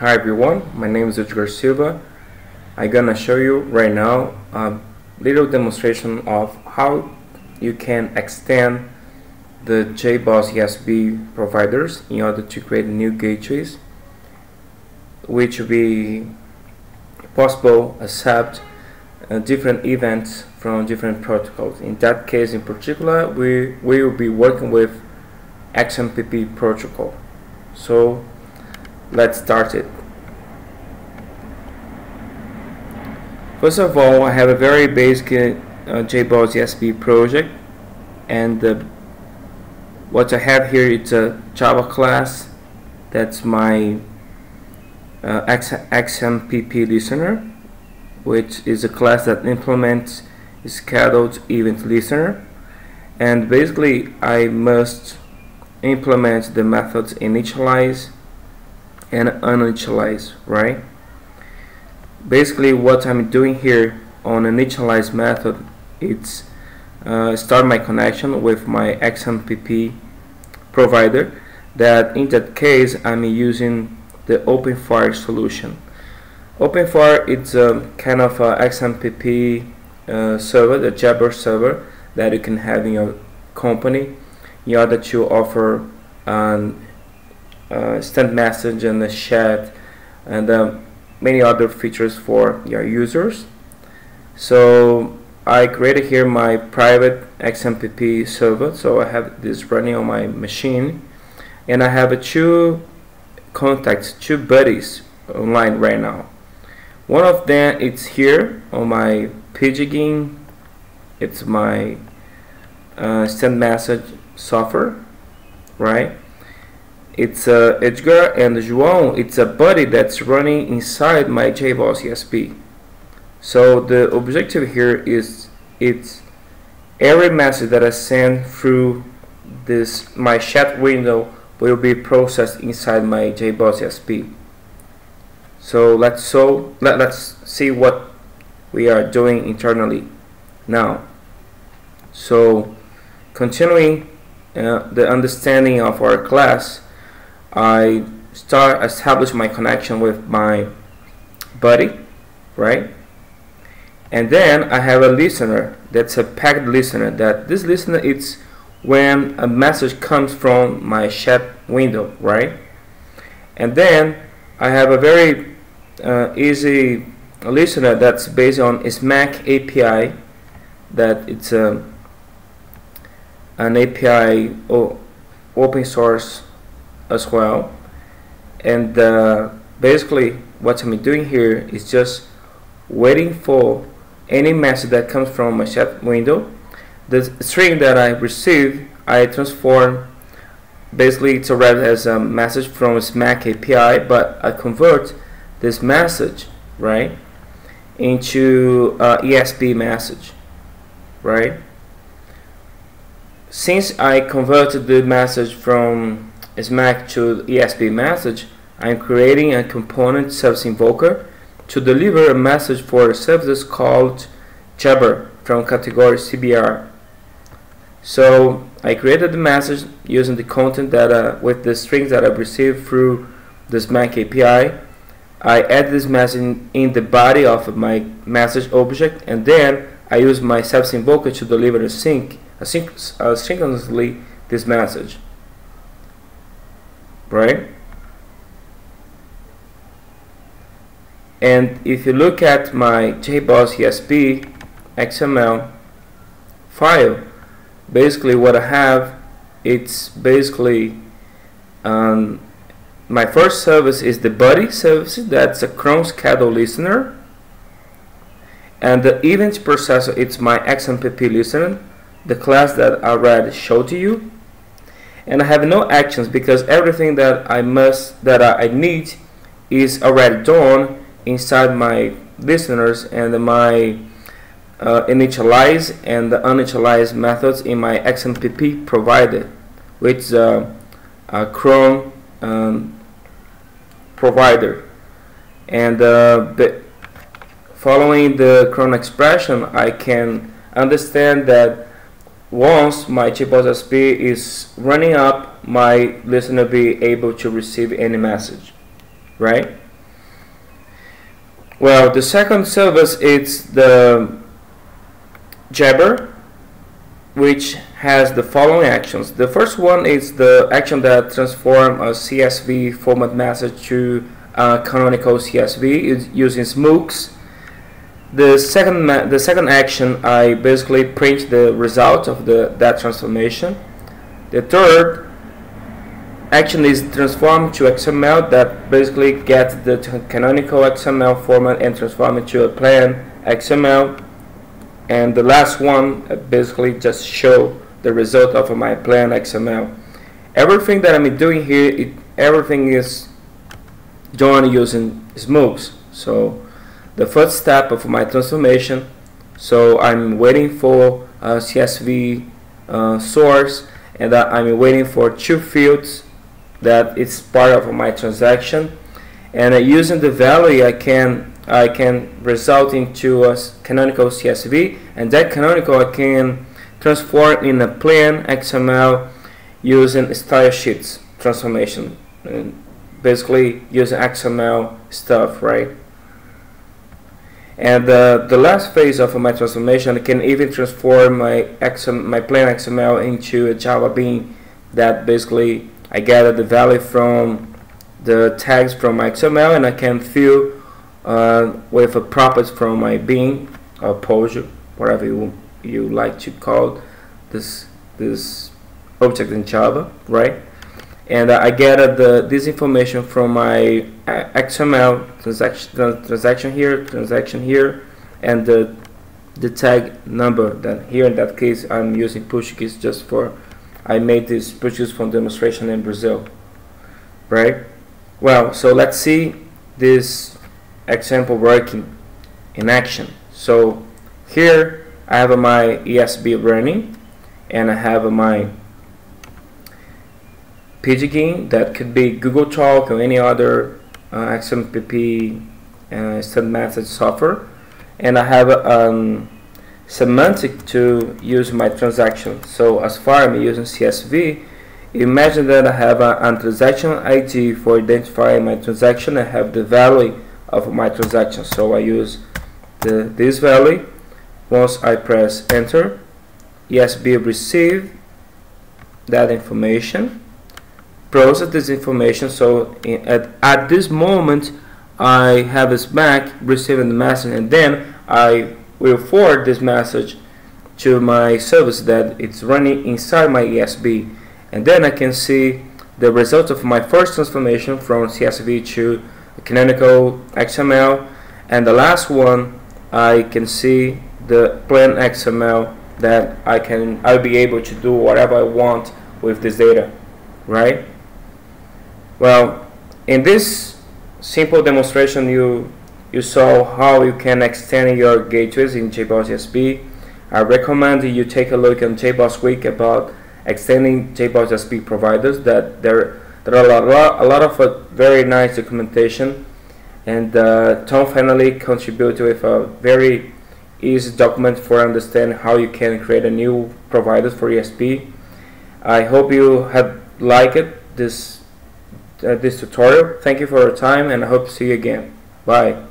Hi everyone, my name is Edgar Silva. I'm gonna show you right now a little demonstration of how you can extend the JBoss ESB providers in order to create new gateways which will be possible accept uh, different events from different protocols. In that case in particular we, we will be working with XMPP protocol. So let's start it. First of all, I have a very basic uh, JBoss ESB project and uh, what I have here is a Java class that's my uh, XMPP listener which is a class that implements scheduled event listener and basically I must implement the methods initialize and uninitialize right? Basically what I'm doing here on initialize method it's uh, start my connection with my XMPP provider that in that case I'm using the OpenFire solution. OpenFire it's a kind of a XMPP uh, server the Jabber server that you can have in your company in order to offer an uh, instant message and a chat and um, many other features for your users. So I created here my private XMPP server. So I have this running on my machine. And I have two contacts two buddies online right now. One of them it's here on my pidgin it's my uh, send message software right it's uh, Edgar and João it's a buddy that's running inside my JBoss ESB so the objective here is it's every message that I send through this my chat window will be processed inside my JBoss ESB so let's so let, let's see what we are doing internally now. So continuing uh, the understanding of our class I start establish my connection with my buddy right? And then I have a listener that's a packet listener that this listener is when a message comes from my chat window right? And then I have a very uh, easy listener that's based on Smack API that it's a, um, an API or open source as well. And uh, basically what I'm doing here is just waiting for any message that comes from my chat window. The string that I receive I transform. Basically it's already as a message from a Smack API but I convert this message right into uh, ESB message right? Since I converted the message from Smack to ESB message, I'm creating a component service invoker to deliver a message for a service called Jabber from category CBR. So I created the message using the content data uh, with the strings that I've received through the Smack API. I add this message in the body of my message object and then I use my service invoker to deliver a sync, asynchronously uh, this message right? And if you look at my JBoss ESB XML file, basically what I have, it's basically um, my first service is the buddy service, that's a cron schedule listener. And the event processor, it's my XMPP listener, the class that I already showed to you and I have no actions because everything that I must that I need is already done inside my listeners and my uh, initialize and the uninitialize methods in my XMPP provided which a, a cron um, provider. And uh, following the cron expression I can understand that once my JBoss ESB is running up, my listener be able to receive any message, right? Well, the second service is the Jabber, which has the following actions. The first one is the action that transform a CSV format message to a canonical CSV using Smooks. The second the second action, I basically print the result of the that transformation. The third action is transformed to XML that basically gets the canonical XML format and transform it to a plain XML and the last one uh, basically just show the result of my plain XML everything that I'm doing here it, everything is done using Smooks so the first step of my transformation. So I'm waiting for a CSV uh, source and I'm waiting for two fields that it's part of my transaction. And uh, using the value I can I can result into a canonical CSV and that canonical I can transform in a plain XML using style sheets transformation. And basically using XML stuff right and uh, the last phase of my transformation can even transform my XM, my plain XML into a Java bean that basically I gather the value from the tags from my XML and I can fill uh, with a properties from my bean or Pojo, whatever you you like to call this this object in Java, right? And I gather the this information from my XML transaction transaction here, transaction here, and the the tag number. Then here in that case I'm using Portuguese just for I made this purchase for demonstration in Brazil right well so let's see this example working in action so here I have my ESB running and I have my pidgin that could be Google Talk or any other uh, XMPP uh, instant message software and I have um, semantic to use my transaction. So as far I'm using CSV, imagine that I have a, a transaction ID for identifying my transaction. I have the value of my transaction. So I use the, this value. Once I press enter, ESB receive that information, process this information. So in, at, at this moment, I have this back receiving the message and then I will forward this message to my service that it's running inside my ESB and then I can see the result of my first transformation from CSV to canonical XML and the last one I can see the plain XML that I can I'll be able to do whatever I want with this data right well in this simple demonstration you you saw how you can extend your gateways in JBoss ESB. I recommend you take a look on JBoss Wiki about extending JBoss ESB providers. That there there are a lot, a lot of uh, very nice documentation, and uh, Tom Fennelly contributed with a very easy document for understand how you can create a new provider for ESB. I hope you have liked this Uh, this tutorial. Thank you for your time, and I hope to see you again. Bye.